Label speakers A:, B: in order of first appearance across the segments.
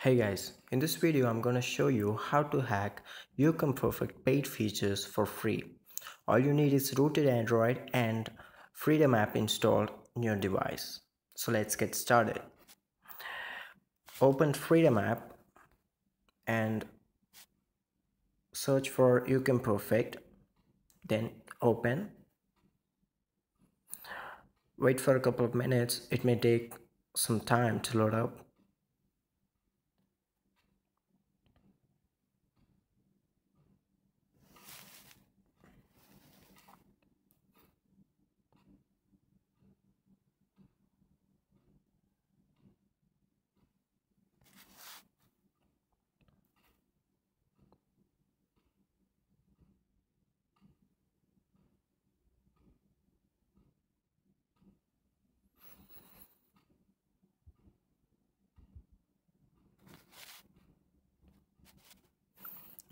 A: Hey guys, in this video I'm gonna show you how to hack YouCam Perfect paid features for free. All you need is rooted Android and Freedom app installed in your device. So let's get started. Open Freedom app and search for YouCam Perfect. Then open. Wait for a couple of minutes. It may take some time to load up.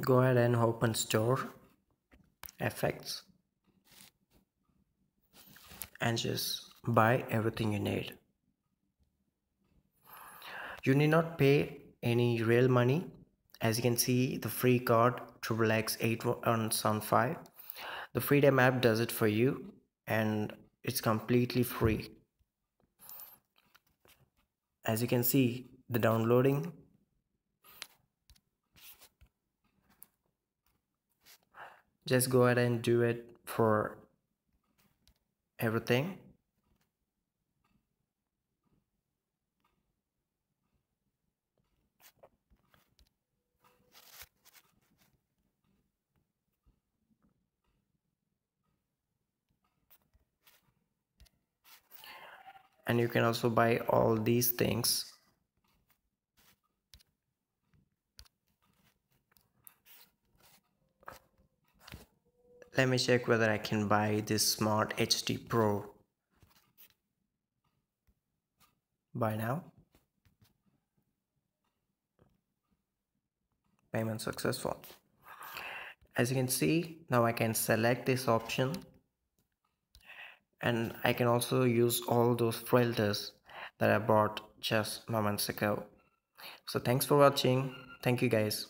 A: Go ahead and open store effects and just buy everything you need. You need not pay any real money. As you can see the free card triple x 8175 the freedom app does it for you and it's completely free. As you can see the downloading just go ahead and do it for everything. And you can also buy all these things let me check whether I can buy this smart HD Pro. Buy now. Payment successful. As you can see now I can select this option. And I can also use all those filters that I bought just moments ago. So thanks for watching. Thank you guys